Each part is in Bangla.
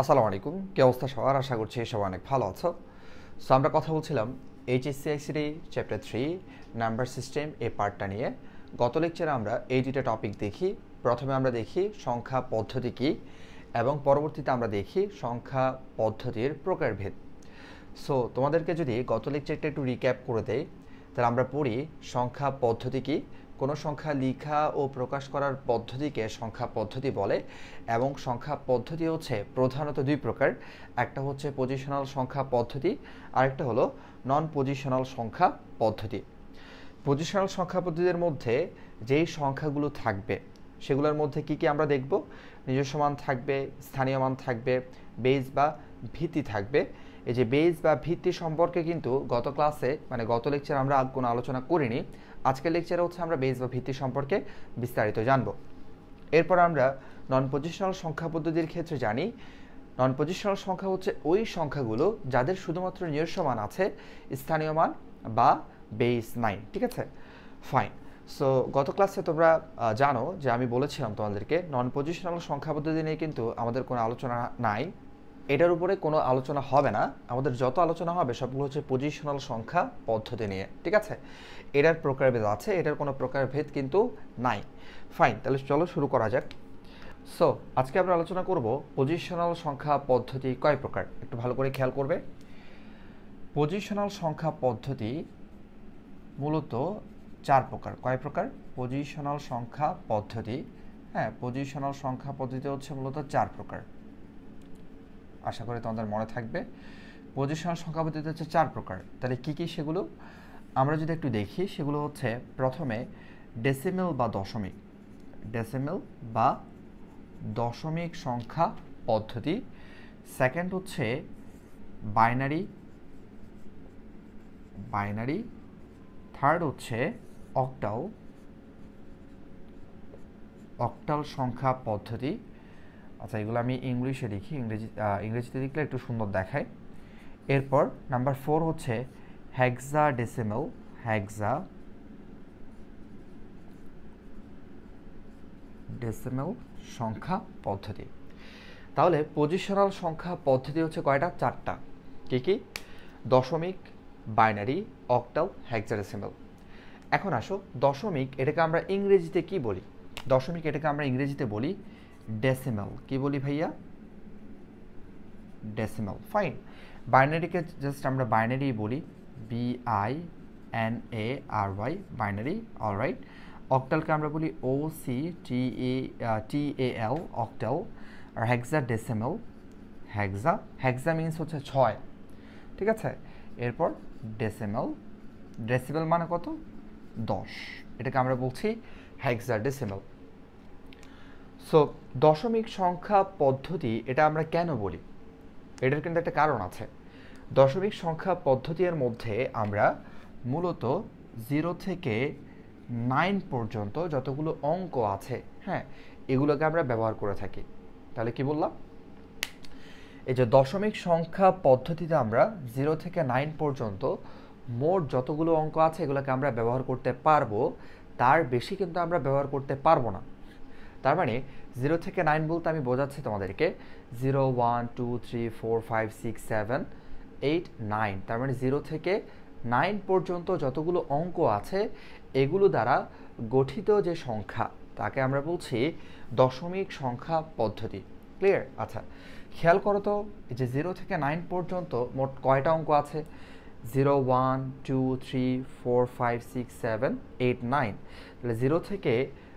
আসসালামু আলাইকুম। কি অবস্থা সবার? আশা করছি সবাই অনেক ভালো আছো। সো আমরা কথা বলছিলাম HSC chapter three number system এই পার্টটা নিয়ে। গত লেকচারে আমরা এই দুইটা টপিক দেখি। প্রথমে আমরা দেখি সংখ্যা পদ্ধতি কী এবং পরবর্তীতে আমরা দেখি সংখ্যা পদ্ধতির প্রকারভেদ। সো তোমাদেরকে যদি গত লেকচারটা একটু রিক্যাপ করে দেয় তাহলে আমরা পড়ি সংখ্যা পদ্ধতি কী কোনো সংখ্যা লেখা ও প্রকাশ করার পদ্ধতিকে সংখ্যা পদ্ধতি বলে এবং সংখ্যা পদ্ধতি হচ্ছে প্রধানত দুই প্রকার। একটা হচ্ছে পজিশনাল সংখ্যা পদ্ধতি, আরেকটা হলো নন পজিশনাল সংখ্যা পদ্ধতি। পজিশনাল সংখ্যা পদ্ধতির মধ্যে যেই সংখ্যাগুলো থাকবে, সেগুলোর মধ্যে কি কি আমরা দেখব? নিজস্ব মান থাকবে, স্থানীয় মান থাকবে বেজ বা ভিত্তি থাকবে। এই যে বেজ বা ভিত্তি সম্পর্কে কিন্তু গত ক্লাসে মানে গত লেকচার আমরা কোনো আলোচনা করিনি। আজকের লেকচারে হচ্ছে আমরা বেজ বা ভিত্তি সম্পর্কে বিস্তারিত জানব। এরপর আমরা নন পজিশনাল সংখ্যা পদ্ধতির ক্ষেত্রে জানি। নন পজিশনাল সংখ্যা হচ্ছে ওই সংখ্যাগুলো যাদের শুধুমাত্র নিজস্ব মান আছে, স্থানীয় মান বা বেস নাইন ঠিক আছে? ফাইন সো গত ক্লাসে তোমরা জানো যে আমি বলেছিলাম তোমাদেরকে নন পজিশনাল সংখ্যা পদ্ধতি নিয়ে কিন্তু আমাদের কোনো আলোচনা নাই। এটার উপরে কোনো আলোচনা হবে না। আমাদের যত আলোচনা হবে, সবগুলো হচ্ছে পজিশনাল সংখ্যা পদ্ধতি নিয়ে, ঠিক আছে? এটার প্রকারভেদ আছে, এটার কোনো প্রকারভেদ কিন্তু নাই। ফাইন তাহলে চলো শুরু করা যাক। সো আজকে আমরা আলোচনা করব পজিশনাল সংখ্যা পদ্ধতি কয় প্রকার? একটু ভালো করে খেয়াল করবে। পজিশনাল সংখ্যা পদ্ধতি মূলত চার প্রকার। কয় প্রকার? পজিশনাল সংখ্যা পদ্ধতি হ্যাঁ পজিশনাল সংখ্যা পদ্ধতি হচ্ছে মূলত চার প্রকার। আশা করি তোমাদের মনে থাকবে। পজিশনাল সংখ্যা পদ্ধতি হচ্ছে চার প্রকার। তাহলে কি কি সেগুলো? আমরা যদি একটু দেখি, সেগুলো হচ্ছে প্রথমে ডেসিমেল বা দশমিক। ডেসিমেল বা দশমিক সংখ্যা পদ্ধতি। সেকেন্ড হচ্ছে বাইনারি বাইনারি থার্ড হচ্ছে অক্টাল অক্টাল সংখ্যা পদ্ধতি। আচ্ছা এগুলো আমি ইংলিশে লিখি, ইংরেজি ইংরেজিতে লিখলে একটু সুন্দর দেখায়। এরপর নাম্বার ফোর হচ্ছে হ্যাগজা ডেসিমেল হ্যাগজা ডেসিমেল সংখ্যা পদ্ধতি। তাহলে পজিশনাল সংখ্যা পদ্ধতি হচ্ছে কয়টা? চারটা। কি কি? দশমিক বাইনারি অক্টাল হ্যাক্সাডেসিমেল এখন আসো, দশমিক এটাকে আমরা ইংরেজিতে কি বলি? দশমিক এটাকে আমরা ইংরেজিতে বলি ডেসিমেল কি বলি ভাইয়া? ডেসিমেল ফাইন বাইনারিকে জাস্ট আমরা বাইনারি বলি B I N A R Y binary all right অক্টালকে আমরা বলি O C T A T A L octal R hexadecimal hexa hexa means হচ্ছে ছয়, ঠিক আছে? এরপর ডেসিমেল ডেসিমেল মানে কত? দশ, এটাকে আমরা বলছি হ্যাক্সা ডেসিমেল সো দশমিক সংখ্যা পদ্ধতি, এটা আমরা কেন বলি? এটার কিন্তু একটা কারণ আছে। দশমিক সংখ্যা পদ্ধতির মধ্যে আমরা মূলত জিরো থেকে নাইন পর্যন্ত যতগুলো অঙ্ক আছে হ্যাঁ এগুলোকে আমরা ব্যবহার করে থাকি। তাহলে কি বললাম? এই যে দশমিক সংখ্যা পদ্ধতিতে আমরা জিরো থেকে নাইন পর্যন্ত মোট যতগুলো অঙ্ক আছে এগুলোকে আমরা ব্যবহার করতে পারব, তার বেশি কিন্তু আমরা ব্যবহার করতে পারব না। তার মানে জিরো থেকে নাইন বলতে আমি বোঝাচ্ছি তোমাদেরকে zero one two three four five six seven eight nine তার মানে জিরো থেকে নাইন পর্যন্ত যতগুলো অঙ্ক আছে, এগুলো দ্বারা গঠিত যে সংখ্যা, তাকে আমরা বলছি দশমিক সংখ্যা পদ্ধতি। ক্লিয়ার আচ্ছা খেয়াল করো তো যে জিরো থেকে নাইন পর্যন্ত মোট কয়টা অঙ্ক আছে? Zero one two three four five six seven eight nine তাহলে জিরো থেকে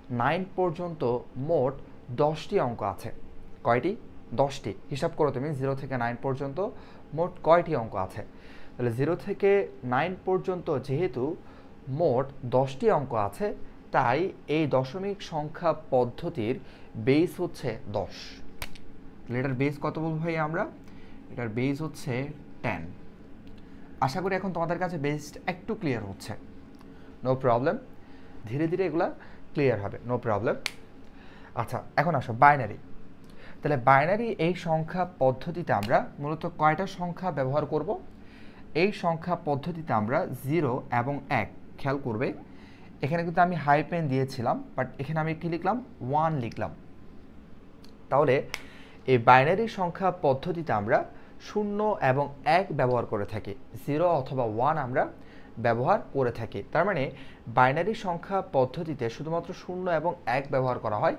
নাইন পর্যন্ত মোট দশটি অঙ্ক আছে। কয়টি? দশটি। হিসাব করো তুমি জিরো থেকে নাইন পর্যন্ত মোট কয়টি অঙ্ক আছে? তাহলে জিরো থেকে নাইন পর্যন্ত যেহেতু মোট দশটি অঙ্ক আছে, তাই এই দশমিক সংখ্যা পদ্ধতির বেস হচ্ছে দশ। তাহলে এটার বেস কত বলব ভাই আমরা? এটার বেস হচ্ছে টেন আশা করি এখন তোমাদের কাছে বেসড একটু ক্লিয়ার হচ্ছে। নো প্রবলেম ধীরে ধীরে এগুলা ক্লিয়ার হবে নো প্রবলেম আচ্ছা এখন আসো বাইনারি তাহলে বাইনারি এই সংখ্যা পদ্ধতিতে আমরা মূলত কয়টা সংখ্যা ব্যবহার করব? এই সংখ্যা পদ্ধতিতে আমরা জিরো এবং এক, খেয়াল করবে। এখানে কিন্তু আমি হাই পেন দিয়েছিলাম বাট এখানে আমি কী লিখলাম? ওয়ান লিখলাম। তাহলে এই বাইনারি সংখ্যা পদ্ধতিতে আমরা শূন্য এবং এক ব্যবহার করে থাকি। জিরো অথবা ওয়ান আমরা ব্যবহার করে থাকি। তার মানে বাইনারি সংখ্যা পদ্ধতিতে শুধুমাত্র শূন্য এবং এক ব্যবহার করা হয়,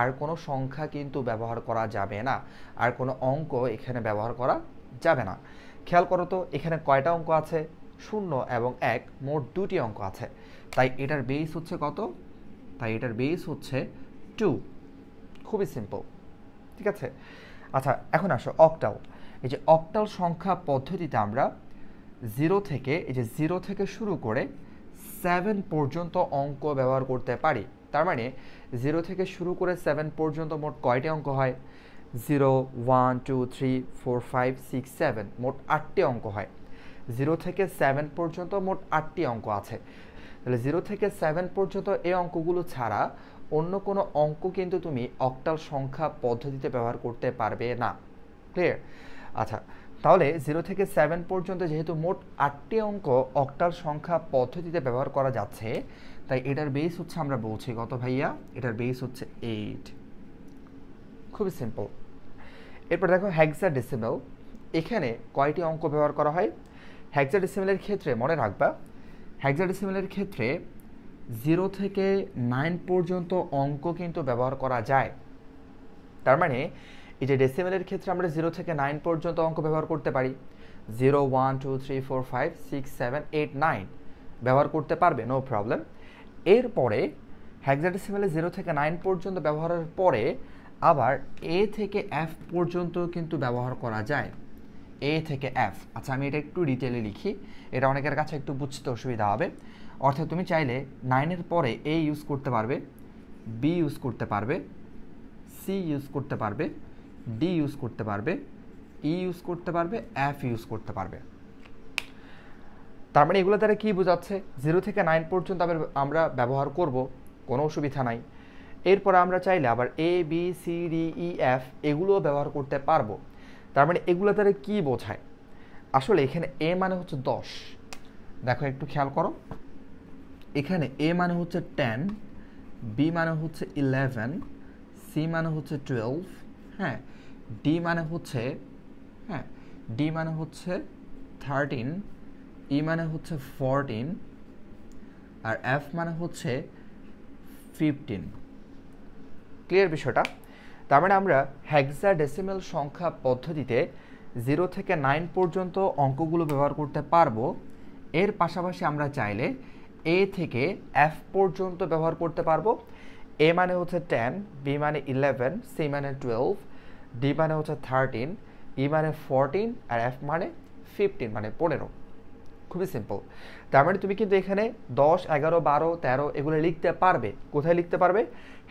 আর কোনো সংখ্যা কিন্তু ব্যবহার করা যাবে না, আর কোনো অঙ্ক এখানে ব্যবহার করা যাবে না। খেয়াল করো তো, এখানে কয়টা অঙ্ক আছে? শূন্য এবং এক, মোট দুটি অঙ্ক আছে। তাই এটার বেস হচ্ছে কত? তাই এটার বেস হচ্ছে টু খুবই সিম্পল ঠিক আছে? আচ্ছা এখন আসো অক্টাল এই যে অক্টাল সংখ্যা পদ্ধতিতে আমরা জিরো থেকে, এই যে জিরো থেকে শুরু করে সেভেন পর্যন্ত অঙ্ক ব্যবহার করতে পারি। তার মানে জিরো থেকে শুরু করে সেভেন পর্যন্ত মোট কয়টি অঙ্ক হয়? Zero one two three four five six seven মোট আটটি অঙ্ক হয়। জিরো থেকে সেভেন পর্যন্ত মোট আটটি অঙ্ক আছে। তাহলে জিরো থেকে সেভেন পর্যন্ত এই অঙ্কগুলো ছাড়া অন্য কোনো অঙ্ক কিন্তু তুমি অক্টাল সংখ্যা পদ্ধতিতে ব্যবহার করতে পারবে না। ক্লিয়ার আচ্ছা তাহলে জিরো থেকে সেভেন পর্যন্ত যেহেতু মোট আটটি অঙ্ক অক্টাল সংখ্যা পদ্ধতিতে ব্যবহার করা যাচ্ছে, তাই এটার বেস হচ্ছে আমরা বলছি কত ভাইয়া? এটার বেস হচ্ছে এইট খুবই সিম্পল এরপর দেখো হ্যাক্সা ডেসিমেল এখানে কয়টি অঙ্ক ব্যবহার করা হয়? হ্যাক্সা ডেসিমেলের ক্ষেত্রে মনে রাখবা হ্যাক্সা ডেসিমেলের ক্ষেত্রে জিরো থেকে নাইন পর্যন্ত অঙ্ক কিন্তু ব্যবহার করা যায়। তার মানে এই যে ডেসিমেলের ক্ষেত্রে আমরা জিরো থেকে নাইন পর্যন্ত অঙ্ক ব্যবহার করতে পারি। Zero one two three four five six seven eight nine ব্যবহার করতে পারবে নো প্রবলেম এরপরে হ্যাক্সাডেসিমেলে জিরো থেকে নাইন পর্যন্ত ব্যবহারের পরে আবার এ থেকে এফ পর্যন্ত কিন্তু ব্যবহার করা যায়। এ থেকে এফ আচ্ছা আমি এটা একটু ডিটেলে লিখি। এটা অনেকের কাছে একটু বুঝতে অসুবিধা হবে। অর্থাৎ তুমি চাইলে নাইনের পরে এ ইউজ করতে পারবে বি ইউজ করতে পারবে সি ইউজ করতে পারবে ডি ইউজ করতে পারবে ই ইউজ করতে পারবে এফ ইউজ করতে পারবে। তার মানে এগুলো দ্বারা কী বোঝাচ্ছে? জিরো থেকে নাইন পর্যন্ত আমরা ব্যবহার করব, কোনো অসুবিধা নাই। এরপর আমরা চাইলে আবার A B C D E F এগুলোও ব্যবহার করতে পারব। তার মানে এগুলো দ্বারা কী বোঝায়? আসলে এখানে এ মানে হচ্ছে দশ। দেখো একটু খেয়াল করো। এখানে এ মানে হচ্ছে টেন বি মানে হচ্ছে ইলেভেন সি মানে হচ্ছে টুয়েলভ হ্যাঁ? ডি মানে হচ্ছে হ্যাঁ ডি মানে হচ্ছে থার্টিন ই মানে হচ্ছে ফোরটিন আর এফ মানে হচ্ছে ফিফটিন ক্লিয়ার বিষয়টা? তার মানে আমরা হ্যাক্সা ডেসিমেল সংখ্যা পদ্ধতিতে জিরো থেকে নাইন পর্যন্ত অঙ্কগুলো ব্যবহার করতে পারব। এর পাশাপাশি আমরা চাইলে এ থেকে এফ পর্যন্ত ব্যবহার করতে পারব। এ মানে হচ্ছে টেন বি মানে ইলেভেন সি মানে টুয়েলভ ডি মানে হচ্ছে থার্টিন ই মানে ফোরটিন আর এফ মানে ফিফটিন মানে পনেরো। খুবই সিম্পল তার মানে তুমি কিন্তু এখানে দশ, এগারো, বারো, তেরো এগুলো লিখতে পারবে। কোথায় লিখতে পারবে?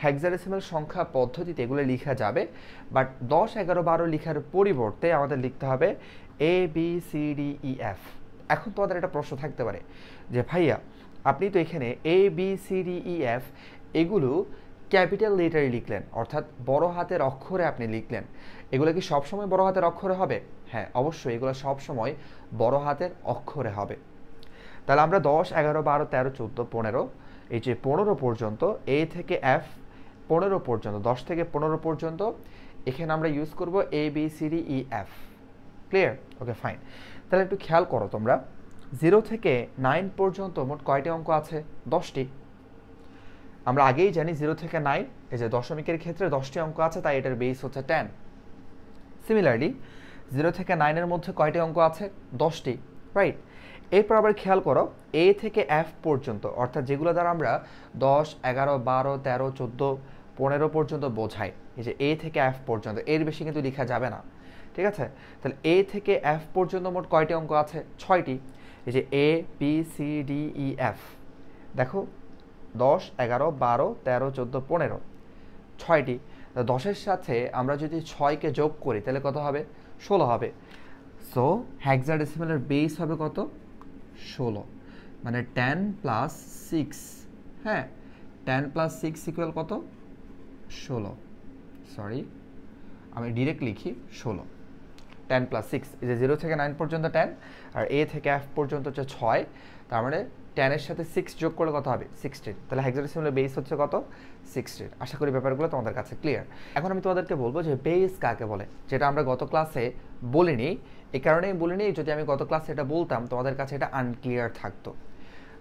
হ্যাক্সাডেসিমাল সংখ্যা পদ্ধতিতে এগুলো লেখা যাবে। বাট দশ, এগারো, বারো লিখার পরিবর্তে আমাদের লিখতে হবে A B C D E F এখন তোমাদের একটা প্রশ্ন থাকতে পারে যে, ভাইয়া, আপনি তো এখানে A B C D E F এগুলো ক্যাপিটাল লেটারে লিখলেন, অর্থাৎ বড় হাতের অক্ষরে আপনি লিখলেন। এগুলো কি সবসময় বড় হাতের অক্ষরে হবে? হ্যাঁ অবশ্যই এগুলো সবসময় বড় হাতের অক্ষরে হবে। তাহলে আমরা দশ, এগারো, বারো, তেরো, চোদ্দ, পনেরো, এই যে পনেরো পর্যন্ত, এ থেকে এফ পনেরো পর্যন্ত, দশ থেকে পনেরো পর্যন্ত, এখানে আমরা ইউজ করব A, B, C, D, E, F. Clear okay fine তাহলে একটু খেয়াল করো তোমরা। জিরো থেকে নাইন পর্যন্ত মোট কয়টি অঙ্ক আছে? দশটি। আমরা আগেই জানি জিরো থেকে নাইন, এই যে দশমিকের ক্ষেত্রে দশটি অঙ্ক আছে, তাই এটার বেস হচ্ছে টেন সিমিলারলি জিরো থেকে নাইনের মধ্যে কয়টি অঙ্ক আছে? দশটি রাইট এরপর আবার খেয়াল করো এ থেকে এফ পর্যন্ত, অর্থাৎ যেগুলো দ্বারা আমরা দশ, এগারো, বারো, তেরো, চোদ্দ, পনেরো পর্যন্ত বোঝাই, এই যে এ থেকে এফ পর্যন্ত, এর বেশি কিন্তু লেখা যাবে না, ঠিক আছে? তাহলে এ থেকে এফ পর্যন্ত মোট কয়টি অঙ্ক আছে? ছয়টি, এই যে A B C D E F দেখো দশ, এগারো, বারো, তেরো, চোদ্দ, পনেরো। ছয়টি। দশের সাথে আমরা যদি ছয়কে যোগ করি, তাহলে কত হবে? ষোলো হবে। সো হ্যাক্সাডেসিমালের বেস হবে কত? ষোলো। মানে টেন প্লাস সিক্স হ্যাঁ টেন প্লাস সিক্স ইকুয়াল কত? ষোলো। সরি আমি ডিরেক্ট লিখি ষোলো। টেন প্লাস সিক্স যে জিরো থেকে নাইন পর্যন্ত টেন আর এ থেকে এফ পর্যন্ত হচ্ছে ছয়। তার মানে টেনের সাথে সিক্স যোগ করলে কত হবে? সিক্সটিন তাহলে হেক্সাডেসিমালের বেস হচ্ছে কত? সিক্সটিন আশা করি ব্যাপারগুলো তোমাদের কাছে ক্লিয়ার এখন আমি তোমাদেরকে বলব যে বেস কাকে বলে, যেটা আমরা গত ক্লাসে বলিনি। এই কারণেই বলিনি, যদি আমি গত ক্লাসে এটা বলতাম, তোমাদের কাছে এটা আনক্লিয়ার থাকতো।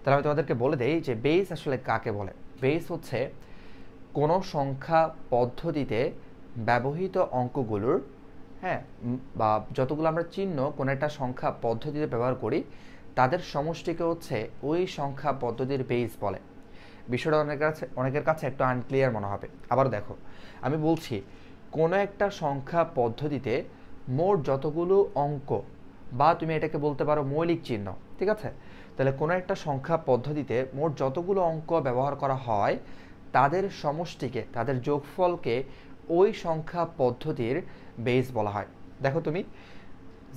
তাহলে আমি তোমাদেরকে বলে দেই যে বেস আসলে কাকে বলে? বেস হচ্ছে কোনো সংখ্যা পদ্ধতিতে ব্যবহৃত অঙ্কগুলোর হ্যাঁ বা যতগুলো আমরা চিহ্ন কোনো একটা সংখ্যা পদ্ধতিতে ব্যবহার করি তাদের সমষ্টিকে হচ্ছে ওই সংখ্যা পদ্ধতির বেস বলে। বিষয়টা অনেকের কাছে অনেকের কাছে একটু আনক্লিয়ার মনে হবে। আবার দেখো আমি বলছি কোনো একটা সংখ্যা পদ্ধতিতে মোট যতগুলো অঙ্ক বা তুমি এটাকে বলতে পারো মৌলিক চিহ্ন ঠিক আছে? তাহলে কোনো একটা সংখ্যা পদ্ধতিতে মোট যতগুলো অঙ্ক ব্যবহার করা হয় তাদের সমষ্টিকে তাদের যোগফলকে ওই সংখ্যা পদ্ধতির বেস বলা হয়। দেখো তুমি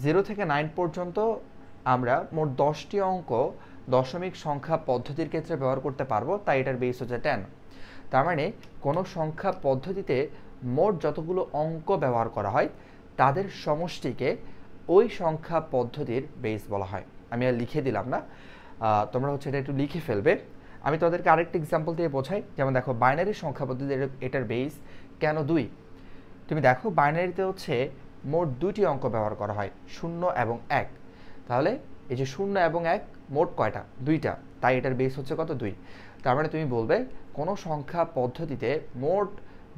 জিরো থেকে নাইন পর্যন্ত আমরা মোট দশটি অঙ্ক দশমিক সংখ্যা পদ্ধতির ক্ষেত্রে ব্যবহার করতে পারব, তাই এটার বেস হচ্ছে টেন তার মানে কোনো সংখ্যা পদ্ধতিতে মোট যতগুলো অঙ্ক ব্যবহার করা হয়, তাদের সমষ্টিকে ওই সংখ্যা পদ্ধতির বেস বলা হয়। আমি আর লিখে দিলাম না। তোমরা হচ্ছে এটা একটু লিখে ফেলবে। আমি তোমাদেরকে আরেকটি এক্সাম্পল দিয়ে বোঝাই। যেমন দেখো বাইনারি সংখ্যা পদ্ধতি এটার বেস কেন দুই? তুমি দেখো বাইনারিতে হচ্ছে মোট দুইটি অঙ্ক ব্যবহার করা হয়, শূন্য এবং এক। তাহলে এই যে শূন্য এবং এক মোট কয়টা? দুইটা। তাই এটার বেস হচ্ছে কত? দুই। তার মানে তুমি বলবে কোনো সংখ্যা পদ্ধতিতে মোট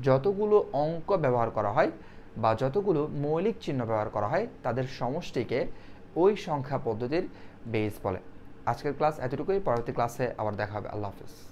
যতগুলো অঙ্ক ব্যবহার করা হয় বা যতগুলো মৌলিক চিহ্ন ব্যবহার করা হয়, তাদের সমষ্টিকে ওই সংখ্যা পদ্ধতির বেস বলে। আজকের ক্লাস এতটুকুই। পরবর্তী ক্লাসে আবার দেখা হবে। আল্লাহ হাফিজ।